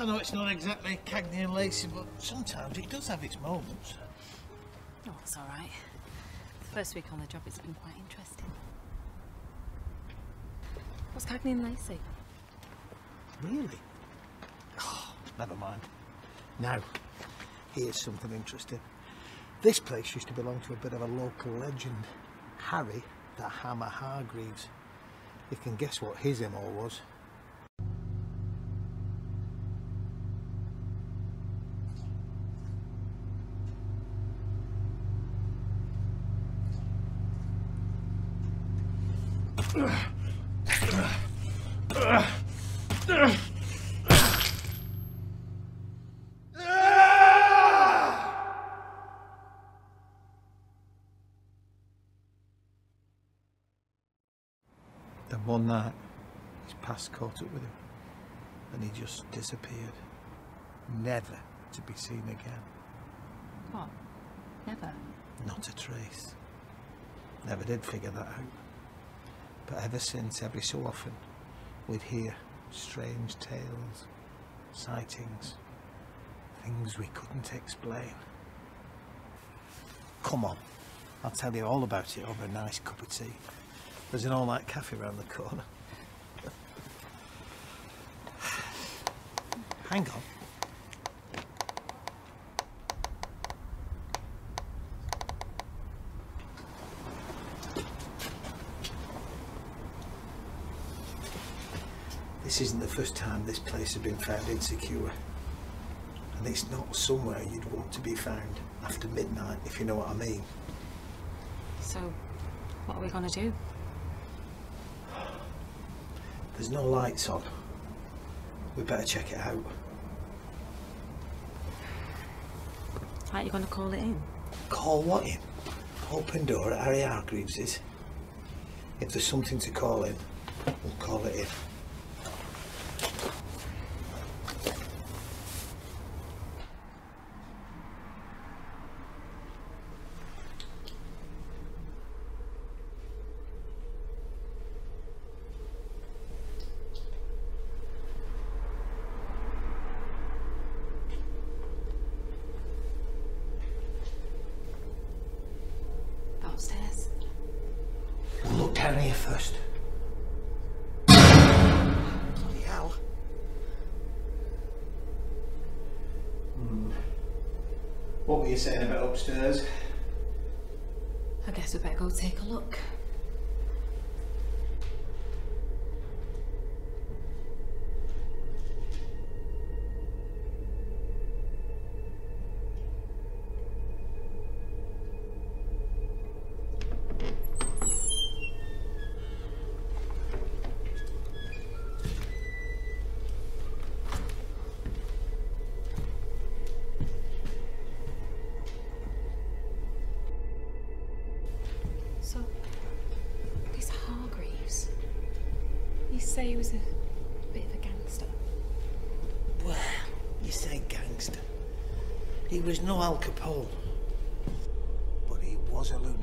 I know it's not exactly Cagney and Lacey, but sometimes it does have its moments. Oh, it's all right. The first week on the job, it's been quite interesting. What's Cagney and Lacey? Really? Oh, never mind. Now, here's something interesting. This place used to belong to a bit of a local legend, Harry the Hammer Hargreaves. You can guess what his MO was. Then one night, his past caught up with him, and he just disappeared. Never to be seen again. What? Never. Not a trace. Never did figure that out. But ever since, every so often, we'd hear strange tales, sightings, things we couldn't explain. Come on, I'll tell you all about it over a nice cup of tea. There's an all-night cafe round the corner. Hang on. This isn't the first time this place has been found insecure. And it's not somewhere you'd want to be found after midnight, if you know what I mean. So, what are we going to do? There's no lights on. We better check it out. How are you going to call it in? Call what in? Open door at Harry Hargreaves's. If there's something to call in, we'll call it in. Upstairs. We'll look down here first. Bloody hell. Hmm. What were you saying about upstairs? I guess we better go take a look. Say he was a bit of a gangster. Well, you say gangster. He was no Al Capone. But he was a lunatic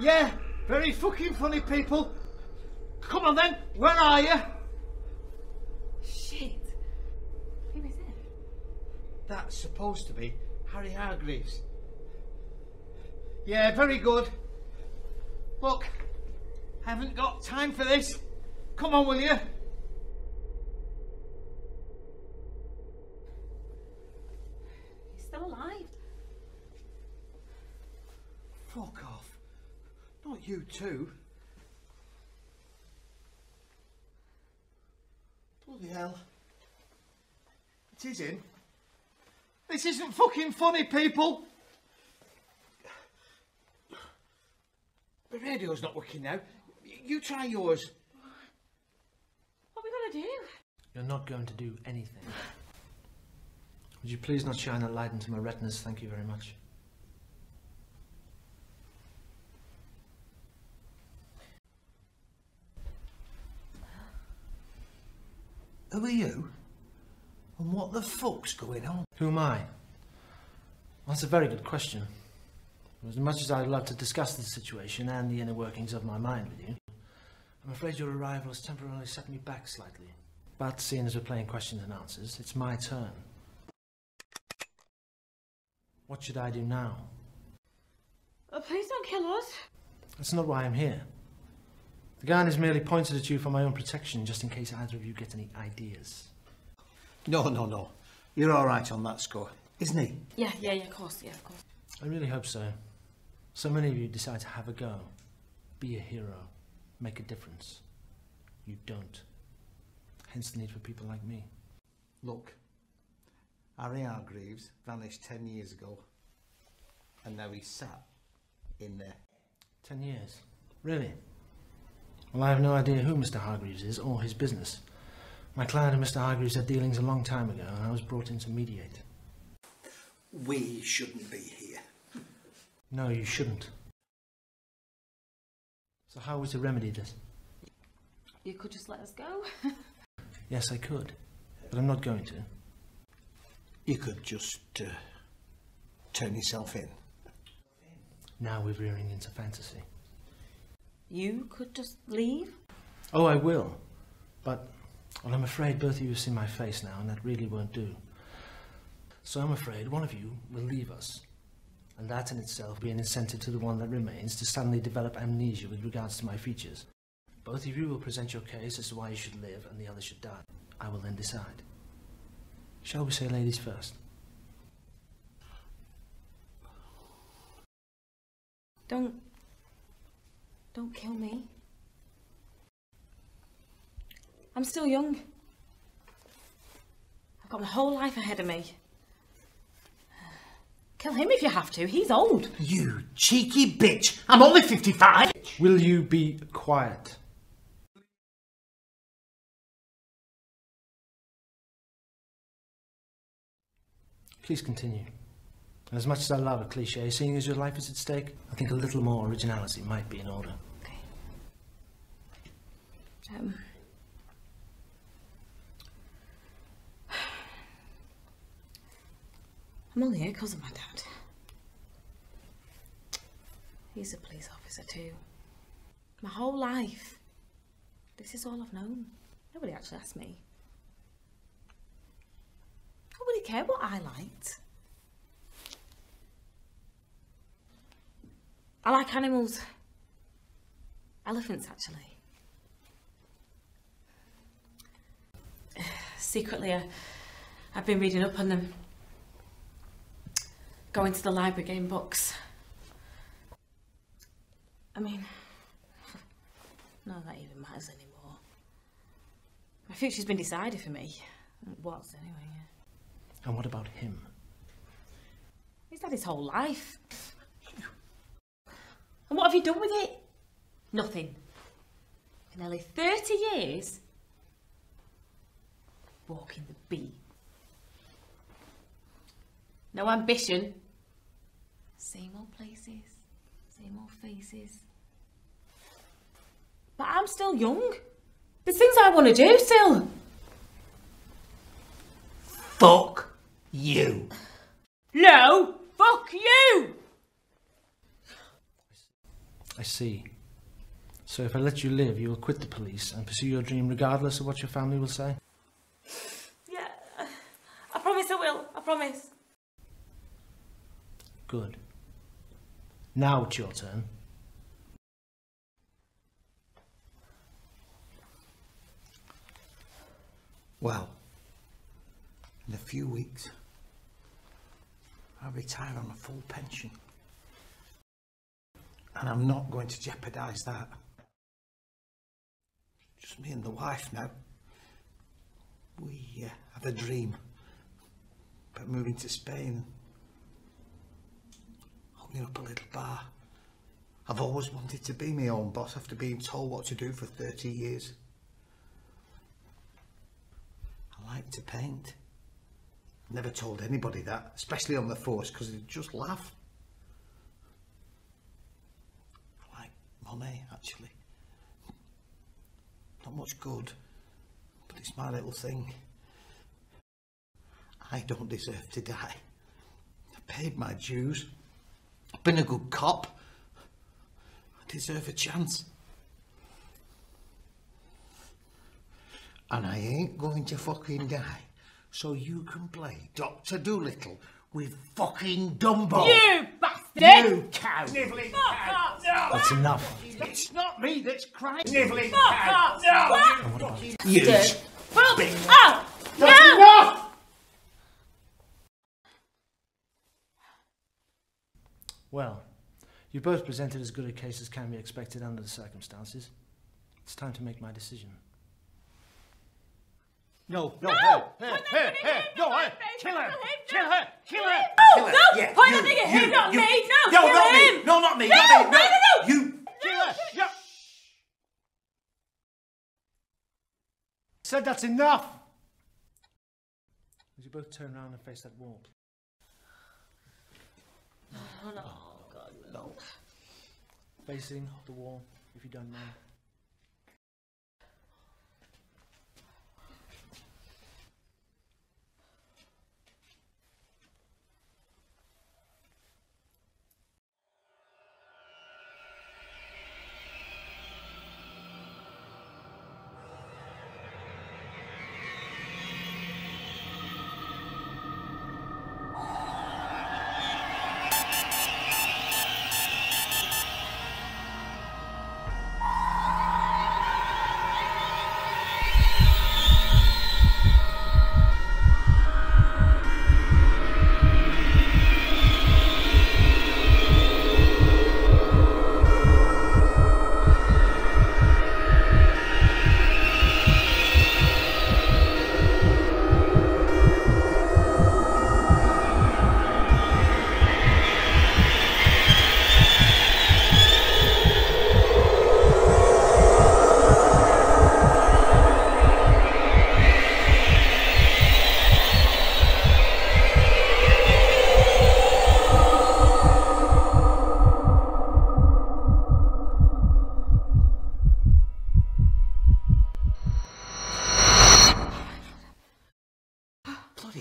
Yeah, very fucking funny people. Come on then, where are you? Shit. Who is it? That's supposed to be Harry Hargreaves. Yeah, very good. Look, I haven't got time for this. Come on, will you? He's still alive. Fuck off. Not you too. Bloody hell. It is in. This isn't fucking funny, people. The radio's not working now. Y- You try yours. What are we gonna do? You're not going to do anything. Would you please not shine that light into my retinas? Thank you very much. Who are you? And what the fuck's going on? Who am I? Well, that's a very good question. As much as I'd love to discuss the situation and the inner workings of my mind with you, I'm afraid your arrival has temporarily set me back slightly. But seeing as we're playing questions and answers, it's my turn. What should I do now? Oh, please don't kill us. That's not why I'm here. The gun is merely pointed at you for my own protection, just in case either of you get any ideas. No, no, no. You're all right on that score, isn't he? Yeah, yeah, yeah, of course, yeah, of course. I really hope so. So many of you decide to have a go. Be a hero. Make a difference. You don't. Hence the need for people like me. Look, Harry Hargreaves vanished ten years ago, and now he's sat in there. Ten years. Really? Well, I have no idea who Mr. Hargreaves is or his business. My client and Mr. Hargreaves had dealings a long time ago, and I was brought in to mediate. We shouldn't be here. No, you shouldn't. So how are we to remedy this? You could just let us go. Yes, I could, but I'm not going to. You could just uh, turn yourself in. Now we're veering into fantasy. You could just leave? Oh, I will. But, well, I'm afraid both of you have seen my face now, and that really won't do. So I'm afraid one of you will leave us. And that in itself will be an incentive to the one that remains to suddenly develop amnesia with regards to my features. Both of you will present your case as to why you should live and the other should die. I will then decide. Shall we say ladies first? Don't. Don't kill me. I'm still young. I've got my whole life ahead of me. Kill him if you have to. He's old. You cheeky bitch! I'm only 55! Will you be quiet? Please continue. As much as I love a cliche, seeing as your life is at stake, I think a little more originality might be in order. Okay. Um. I'm only here because of my dad. He's a police officer too. My whole life. This is all I've known. Nobody actually asked me. Nobody cared what I liked. I like animals. Elephants, actually. Secretly, I, I've been reading up on them. Going to the library, getting books. I mean, none of that even matters anymore. My future's been decided for me. It was, anyway. yeah. And what about him? He's had his whole life. And what have you done with it? Nothing. For nearly 30 years, walking the beat. No ambition. Same old places, same old faces. But I'm still young. There's things I want to do still. Fuck you! No, fuck you! I see. So if I let you live, you'll quit the police and pursue your dream regardless of what your family will say? Yeah, I promise I will. I promise. Good. Now it's your turn. Well, in a few weeks, I'll retire on a full pension. And I'm not going to jeopardise that. Just me and the wife now. We uh, have a dream about moving to Spain. Opening up a little bar. I've always wanted to be my own boss after being told what to do for 30 years. I like to paint. Never told anybody that, especially on the force, because they'd just laugh. I Monet, actually. Not much good, but it's my little thing. I don't deserve to die. I've paid my dues. I've been a good cop. I deserve a chance. And I ain't going to fucking die. So you can play Doctor Dolittle with fucking Dumbo. You bastard! You cow! Nibbling Fuck cow! off! No! That's enough. It's not me that's crying. Nibbling Fuck cow! off! No! What? You Fuck big- off! That's No! enough! Well, you both presented as good a case as can be expected under the circumstances. It's time to make my decision. No, no, No! her, Put her, that her, gun in her, him, no, not her, my face, kill her, kill him, kill no. her, kill her, No, kill her, no, yeah, point you, the thing at you, him, not you. me, no, no, kill not him. me, no, not me, No, not me, no, no, no. you, kill her, yeah. Said that's enough! Would you both turn around and face that wall? Oh, no. Oh, God, No. Facing the wall, if you don't mind.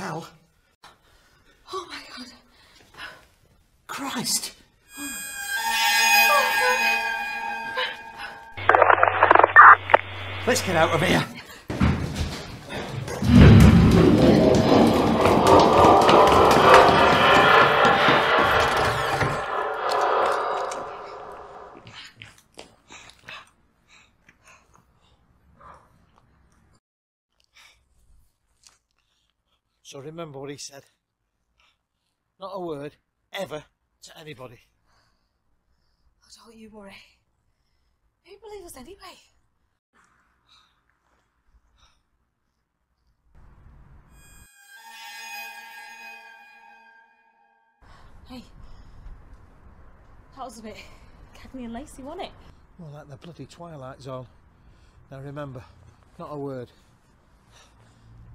Hell. Oh my God. Christ. Let's get out of here. So remember what he said. Not a word, ever, to anybody. Oh, don't you worry. Who believe us anyway? Hey, that was a bit Cagney and Lacey, wasn't it? Well, like the bloody Twilight Zone. Now remember, not a word.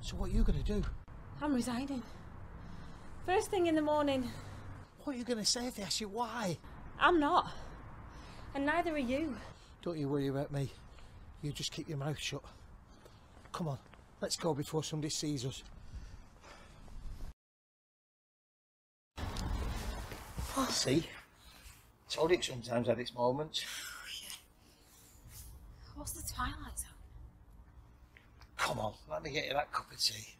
So what are you going to do? I'm resigning. First thing in the morning, What are you going to say if they ask you why? I'm not. And neither are you. Don't you worry about me. You just keep your mouth shut. Come on, let's go before somebody sees us. See? Told it sometimes at its moments. What's the Twilight Zone? Come on, let me get you that cup of tea.